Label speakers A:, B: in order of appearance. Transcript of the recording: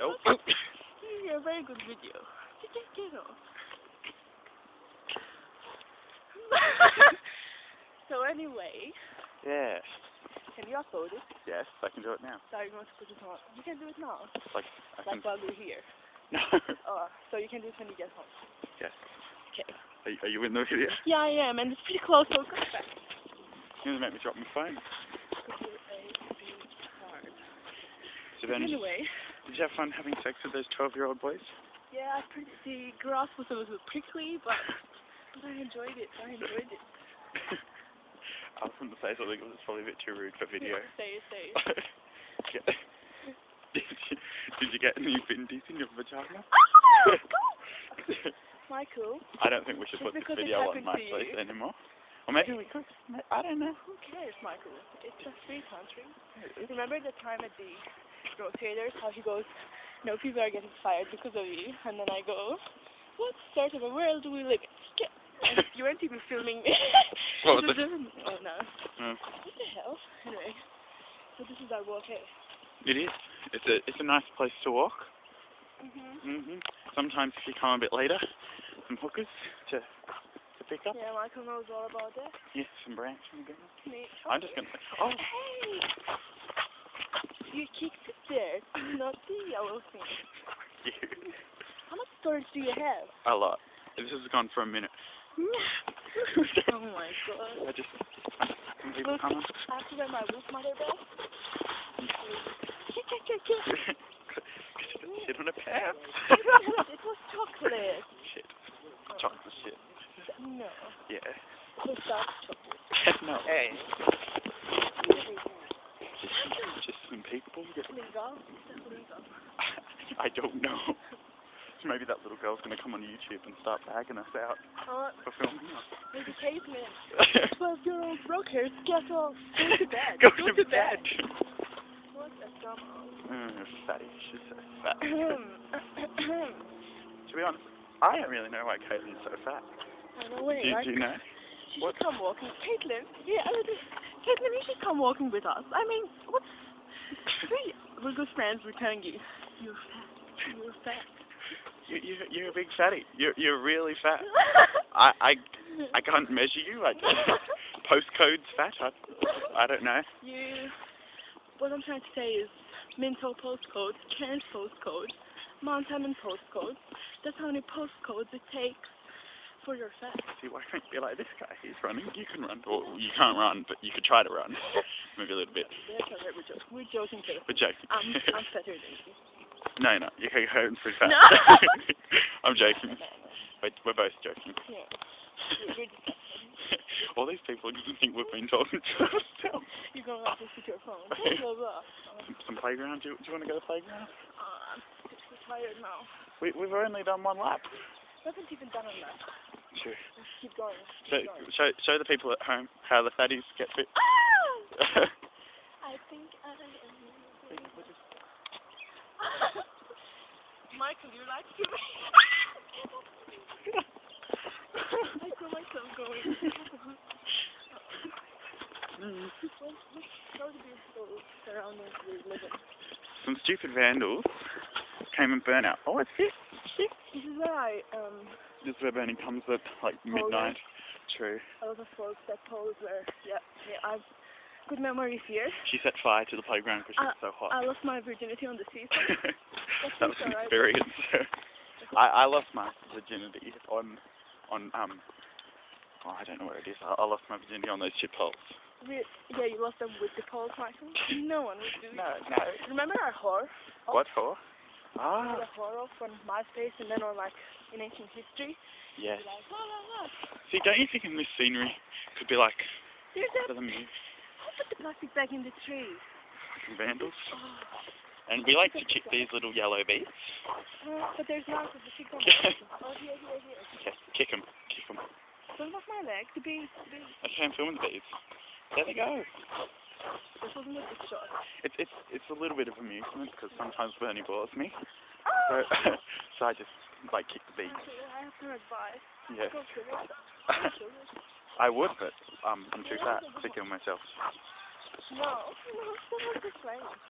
A: Oh.
B: You're a very good video. Get, get, get off. so anyway,
A: yes.
B: can you upload it?
A: Yes, I can do it now.
B: So you're going to put it on. You can do it now.
A: Like, I
B: Like
A: can.
B: while we're here.
A: No.
B: Oh, so you can do it when you get home.
A: yes.
B: Okay.
A: Are, you- are you in the video?
B: Yeah, I am, and it's pretty close, so go back.
A: You're gonna make me drop my phone.
B: Because you're a big card.
A: So then,
B: Anyway,
A: did you have fun having sex with those 12-year-old boys?
B: yeah, pretty, the grass was a little prickly, but but I enjoyed it. I enjoyed it.
A: I was going to say something, but it's probably a bit too rude for video.
B: Yeah, say it, say it.
A: Did, you, did you get any bindies in your vagina?
B: Ah, Michael,
A: I don't think we should put this video on
B: to
A: MySpace anymore. Or maybe we could. I don't know.
B: who cares, Michael? It's a free country. Remember the time at the rotators, how he goes, no, people are getting fired because of you. And then I go, what sort of a world do we live in? And you weren't even filming me.
A: What was
B: This Oh, no.
A: Mm.
B: What the hell? Anyway, so this is our walk, hey?
A: It is. It's a it's a nice place to walk.
B: Mm-hmm.
A: Mhm. Sometimes if you come a bit later, some hookers to to pick up.
B: Yeah, Michael knows all about that.
A: Yes, some.
B: Me.
A: I'm just gonna. Oh,
B: Hey! You kicked it there, not the yellow thing.
A: you.
B: How much storage do you have?
A: A lot. This has gone for a minute.
B: oh my god.
A: I just. Some
B: Look. I have to wear my Wolfmother vest. Kick, kick, kick, kick.
A: Shit on a pants.
B: it was chocolate.
A: shit. Chocolate shit.
B: No,
A: Yeah.
B: it was dark chocolate.
A: no. Hey. Just, just some people.
B: Legal? Is that legal?
A: I don't know. So maybe that little girl's gonna come on YouTube and start bagging us out
B: Uh,
A: for filming us.
B: maybe Caitlin. 12 year old brokers, get off. Go to bed.
A: Go, to, bed.
B: What a dumbass.
A: Mm, fatty. She's so fat.
B: I
A: to be honest, I don't really know why Caitlin's so fat.
B: know way,
A: Do,
B: right?
A: do you know?
B: She
A: What?
B: should come walking. Caitlin, yeah, I Caitlin, you should come walking with us. I mean, what's... We, we're good friends, we're telling you. You're fat. You're fat.
A: You, you, you're a big fatty. You're, you're really fat. I, I, I can't measure you. Like postcodes fat. I, I don't know.
B: you... What I'm trying to say is mental postcode, Kearns postcode, Mountain postcode. That's how many postcodes it takes for your fat.
A: See, why can't you be like this guy? He's running. You can run. Or you can't run, but you could try to run. Maybe a little bit.
B: That's all right, we're joking. We're joking.
A: But joking.
B: I'm, I'm fatter than you.
A: no, no. You're Caitlin's pretty fat.
B: No.
A: I'm joking. We're, we're both joking.
B: Yeah. We're, we're
A: All these people you think we've been talking to ourselves.
B: you're going to have to sit your phone. Blah, blah, blah.
A: Some, some playground. Do you, do you want to go to playground?
B: Uh, I'm tired now.
A: We, we've only done one lap.
B: Haven't even done on that.
A: Sure.
B: Let's keep going.
A: Show,
B: Keep going.
A: show, show the people at home how the fatties get fit.
B: Ah! I think I am. Michael, you like to me? I feel myself going. What, what, how do beautiful surroundings we live in?
A: Some stupid vandals came and burnt out. Oh, it's this.
B: This is where I, um,
A: This is where burning comes at like midnight. True.
B: a lot of folks that pose where, yeah, yeah, I've good memories here.
A: She set fire to the playground because she was so hot.
B: I lost my virginity on the seesaw.
A: that was an
B: alright.
A: experience. I, I lost my virginity on on um. Oh, I don't know where it is. I, I lost my virginity on those chip holes.
B: Re- yeah, you lost them with the poles, Michael. No one would do
A: No,
B: that.
A: no.
B: Remember our whore?
A: What for? Ah,
B: a off MySpace and then on like in ancient history.
A: yes.
B: Like.
A: See, don't you think in this scenery could be like
B: There's that.
A: for the mu-
B: Who put the plastic back in the tree?
A: vandals?
B: Oh,
A: And we like to kick these little yellow beets.
B: uh, but there's not because the chick on Oh, here, here, here.
A: Okay, kick them, kick them.
B: Don't off my leg. The bees, the bees.
A: Okay, I'm filming the bees. There they go. It's it's it's a little bit of amusement because sometimes Bernie bores me.
B: Oh!
A: So so I just like kick the bees.
B: Okay, I have some advice.
A: Yeah.
B: Go kill yourself. Go kill yourself.
A: I would, but um I'm too fat to kill myself.
B: No, no, someone's just.